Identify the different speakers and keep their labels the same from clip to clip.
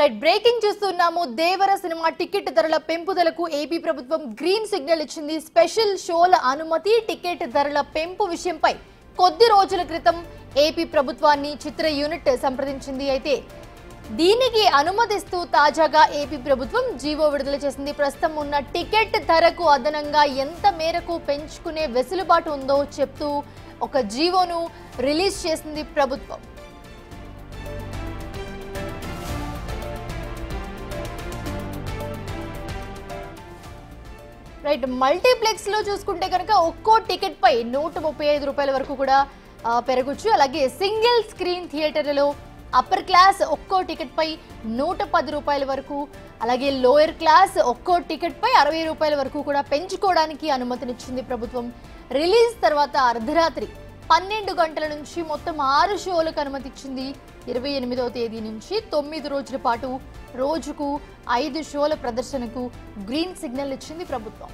Speaker 1: Right breaking చూస్తున్నాము. దేవర cinema ticket ధరల పెంపుదలకు ఏపీ ప్రభుత్వం గ్రీన్ సిగ్నల్ ఇచ్చింది. స్పెషల్ షోల అనుమతి టికెట్ ధరల పెంపు విషయంపై కొద్ది రోజుల క్రితం ఏపీ ప్రభుత్వాన్ని చిత్ర యూనిట్ సంప్రదించింది అయితే దీనికి అనుమతిస్తూ తాజాగా ఏపీ ప్రభుత్వం జీవో విడుదల చేసింది. ప్రస్తుతం ఉన్న టికెట్ ధరకు అదనంగా ఎంత మేరకు పెంచుకునే వెసులుబాటు ఉందో చెప్తూ ఒక జీవోను రిలీజ్ చేసింది ప్రభుత్వం. రైట్ మల్టీప్లెక్స్లో చూసుకుంటే కనుక ఒక్కో టికెట్ పై నూట ముప్పై ఐదు రూపాయల వరకు కూడా పెరగచ్చు. అలాగే సింగిల్ స్క్రీన్ థియేటర్లలో అప్పర్ క్లాస్ ఒక్కో టికెట్ పై నూట పది రూపాయల వరకు అలాగే లోయర్ క్లాస్ ఒక్కో టికెట్ పై అరవై రూపాయల వరకు కూడా పెంచుకోవడానికి అనుమతినిచ్చింది ప్రభుత్వం. రిలీజ్ తర్వాత అర్ధరాత్రి పన్నెండు గంటల నుంచి మొత్తం ఆరు షోలకు అనుమతిచ్చింది. ఇరవై ఎనిమిదవ తేదీ నుంచి తొమ్మిది రోజుల పాటు రోజుకు ఐదు షోల ప్రదర్శనకు గ్రీన్ సిగ్నల్ ఇచ్చింది ప్రభుత్వం.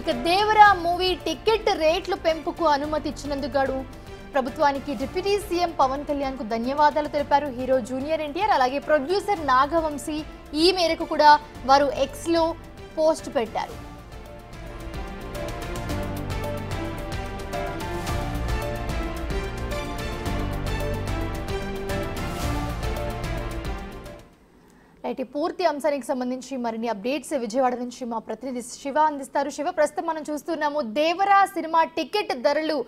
Speaker 1: ఇక దేవరా మూవీ టికెట్ రేట్లు పెంపుకు అనుమతి ఇచ్చినందుకు గాడు ప్రభుత్వానికి డిప్యూటీ సీఎం పవన్ కళ్యాణ్కు ధన్యవాదాలు తెలిపారు. హీరో జూనియర్ ఎన్టీఆర్ అలాగే ప్రొడ్యూసర్ నాగవంశీ ఈ మేరకు కూడా వారు ఎక్స్లో పోస్ట్ పెట్టారు. అయితే ఈ పూర్తి అంశానికి సంబంధించి మరిన్ని అప్డేట్స్ విజయవాడ నుంచి మా ప్రతినిధి శివ అందిస్తారు. శివ ప్రస్తుతం మనం చూస్తున్నాము దేవరా సినిమా టికెట్ ధరలు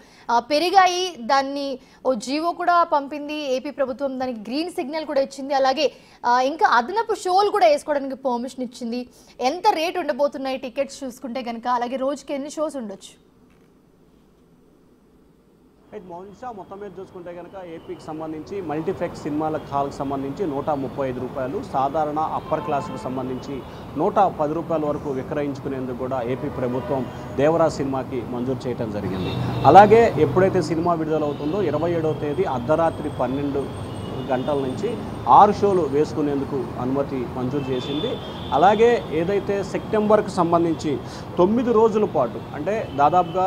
Speaker 1: పెరిగాయి. దాన్ని ఓ జీవో కూడా పంపింది ఏపీ ప్రభుత్వం దానికి గ్రీన్ సిగ్నల్ కూడా ఇచ్చింది. అలాగే ఇంకా అదనపు షోలు కూడా వేసుకోవడానికి పర్మిషన్ ఇచ్చింది. ఎంత రేట్ ఉండబోతున్నాయి టికెట్స్ చూసుకుంటే కనుక అలాగే రోజుకి ఎన్ని షోస్ ఉండొచ్చు?
Speaker 2: అయితే బహుశా మొత్తం మీద చూసుకుంటే కనుక ఏపీకి సంబంధించి మల్టీప్లెక్స్ సినిమాల హాల్కి సంబంధించి నూట ముప్పై ఐదు రూపాయలు సాధారణ అప్పర్ క్లాస్కు సంబంధించి నూట పది రూపాయల వరకు విక్రయించుకునేందుకు కూడా ఏపీ ప్రభుత్వం దేవరా సినిమాకి మంజూరు చేయడం జరిగింది. అలాగే ఎప్పుడైతే సినిమా విడుదలవుతుందో ఇరవై ఏడవ తేదీ అర్ధరాత్రి పన్నెండు గంటల నుంచి ఆరు షోలు వేసుకునేందుకు అనుమతి మంజూరు చేసింది. అలాగే ఏదైతే సెప్టెంబర్కు సంబంధించి తొమ్మిది రోజుల పాటు అంటే దాదాపుగా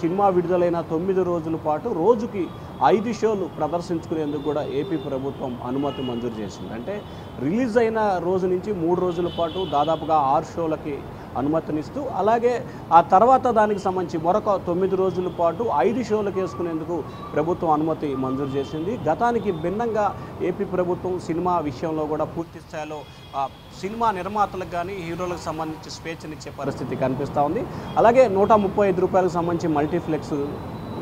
Speaker 2: సినిమా విడుదలైన తొమ్మిది రోజుల పాటు రోజుకి ఐదు షోలు ప్రదర్శించుకునేందుకు కూడా ఏపీ ప్రభుత్వం అనుమతి మంజూరు చేసింది. అంటే రిలీజ్ అయిన రోజు నుంచి మూడు రోజుల పాటు దాదాపుగా ఆరు షోలకి అనుమతినిస్తూ అలాగే ఆ తర్వాత దానికి సంబంధించి మరొక తొమ్మిది రోజుల పాటు ఐదు షోలకు వేసుకునేందుకు ప్రభుత్వం అనుమతి మంజూరు చేసింది. గతానికి భిన్నంగా ఏపీ ప్రభుత్వం ప్రభుత్వం సినిమా విషయంలో కూడా పూర్తి స్థాయిలో సినిమా నిర్మాతలకు కానీ హీరోలకు సంబంధించి స్వేచ్ఛనిచ్చే పరిస్థితి కనిపిస్తూ ఉంది. అలాగే నూట ముప్పై ఐదు రూపాయలకు సంబంధించి మల్టీప్లెక్స్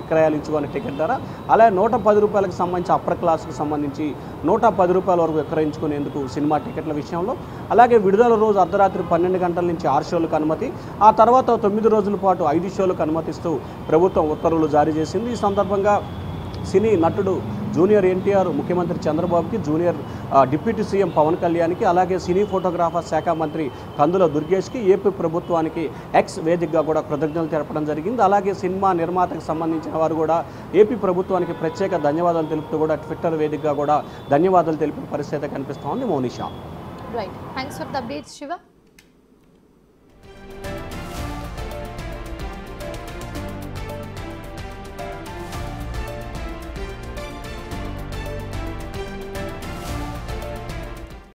Speaker 2: విక్రయాలు ఇచ్చుకునే టికెట్ ధర అలాగే నూట పది రూపాయలకు సంబంధించి అప్పర్ క్లాస్కి సంబంధించి నూట పది రూపాయల వరకు విక్రయించుకునేందుకు సినిమా టికెట్ల విషయంలో అలాగే విడుదల రోజు అర్ధరాత్రి పన్నెండు గంటల నుంచి ఆరు షోలకు అనుమతి ఆ తర్వాత తొమ్మిది రోజుల పాటు ఐదు షోలకు అనుమతిస్తూ ప్రభుత్వం ఉత్తర్వులు జారీ చేసింది. ఈ సందర్భంగా సినీ నటుడు జూనియర్ ఎన్టీఆర్ ముఖ్యమంత్రి చంద్రబాబుకి జూనియర్ డిప్యూటీ సీఎం పవన్ కళ్యాణ్కి అలాగే సినీ ఫోటోగ్రాఫర్ శాఖ మంత్రి కందుల దుర్గేష్కి ఏపీ ప్రభుత్వానికి ఎక్స్ వేదికగా కూడా కృతజ్ఞతలు తెలపడం జరిగింది. అలాగే సినిమా నిర్మాతకు సంబంధించిన వారు కూడా ఏపీ ప్రభుత్వానికి ప్రత్యేక ధన్యవాదాలు తెలుపుతూ కూడా ట్విట్టర్ వేదికగా కూడా ధన్యవాదాలు తెలిపిన పరిస్థితి కనిపిస్తోంది Monisha.
Speaker 1: Right thanks for the updates Shiva